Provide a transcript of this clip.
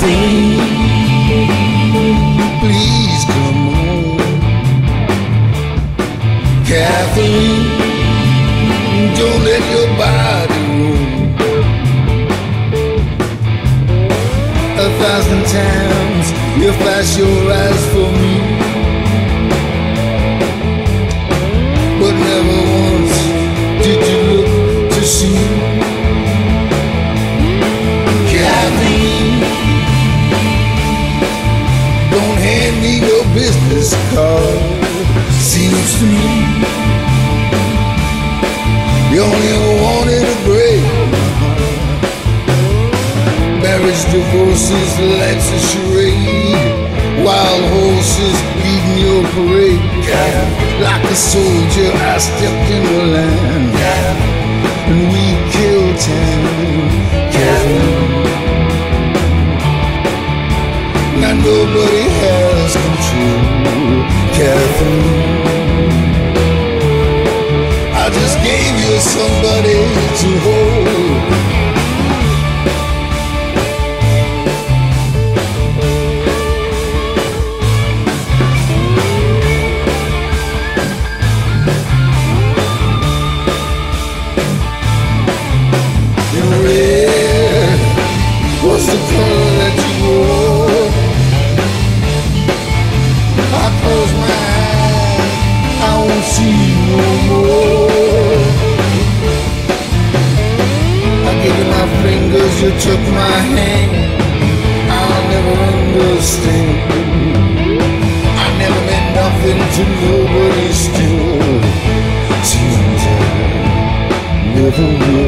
Kathleen, please come home. Kathleen, don't let your body roam. A thousand times you flash your eyes for me, but never Seems to me you only ever wanted a break. Marriage, divorces, life's a charade. Wild horses leading your parade. Like a soldier, I stepped in the line. And we killed time. Kathleen. Now nobody you took my hand. I'll never understand. I never meant nothing to nobody still. Seems I never will.